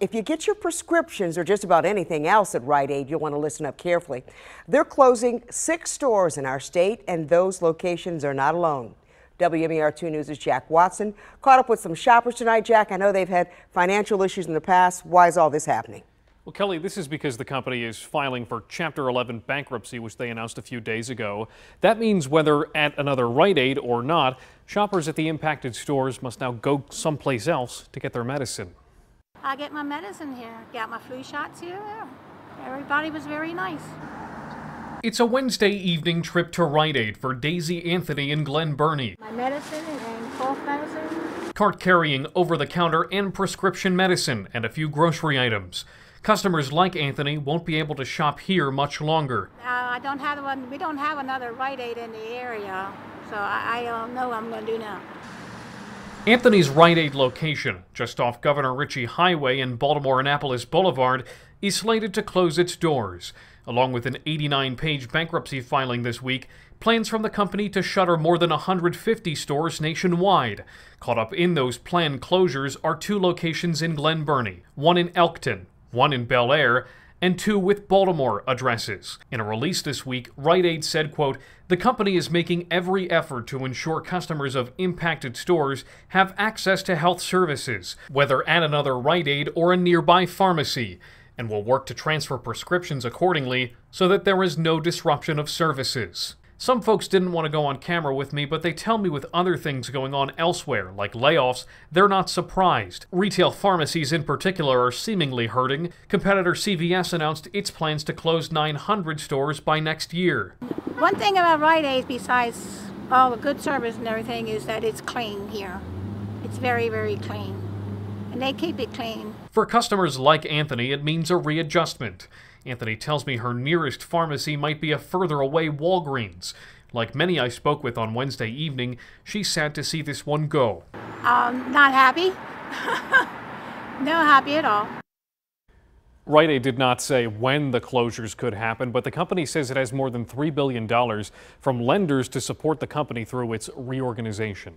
If you get your prescriptions or just about anything else at Rite Aid, you'll want to listen up carefully. They're closing six stores in our state, and those locations are not alone. WMAR-2 News' Jack Watson caught up with some shoppers tonight. Jack, I know they've had financial issues in the past. Why is all this happening? Well, Kelly, this is because the company is filing for Chapter 11 bankruptcy, which they announced a few days ago. That means whether at another Rite Aid or not, shoppers at the impacted stores must now go someplace else to get their medicine. I get my medicine here. Got my flu shots here. Everybody was very nice. It's a Wednesday evening trip to Rite Aid for Daisy Anthony and Glen Burnie. My medicine and cough medicine. Cart carrying over the counter and prescription medicine and a few grocery items. Customers like Anthony won't be able to shop here much longer. Uh, I don't have one. We don't have another Rite Aid in the area, so I, I don't know what I'm going to do now. Anthony's Rite Aid location, just off Governor Ritchie Highway and Baltimore Annapolis Boulevard, is slated to close its doors. Along with an 89 page bankruptcy filing this week, plans from the company to shutter more than 150 stores nationwide. Caught up in those planned closures are two locations in Glen Burnie, one in Elkton, one in Bel Air, and two with Baltimore addresses. In a release this week, Rite Aid said, quote, "The company is making every effort to ensure customers of impacted stores have access to health services, whether at another Rite Aid or a nearby pharmacy." And will work to transfer prescriptions accordingly so that there is no disruption of services. Some folks didn't want to go on camera with me, but they tell me with other things going on elsewhere, like layoffs, they're not surprised. Retail pharmacies in particular are seemingly hurting. Competitor CVS announced its plans to close 900 stores by next year. One thing about Rite Aid, besides all the good service and everything, is that it's clean here. It's very, very clean. And they keep it clean. For customers like Anthony, it means a readjustment. Anthony tells me her nearest pharmacy might be a further away Walgreens. Like many I spoke with on Wednesday evening, she's sad to see this one go. Um, not happy. no happy at all. Rite Aid did not say when the closures could happen, but the company says it has more than $3 billion from lenders to support the company through its reorganization.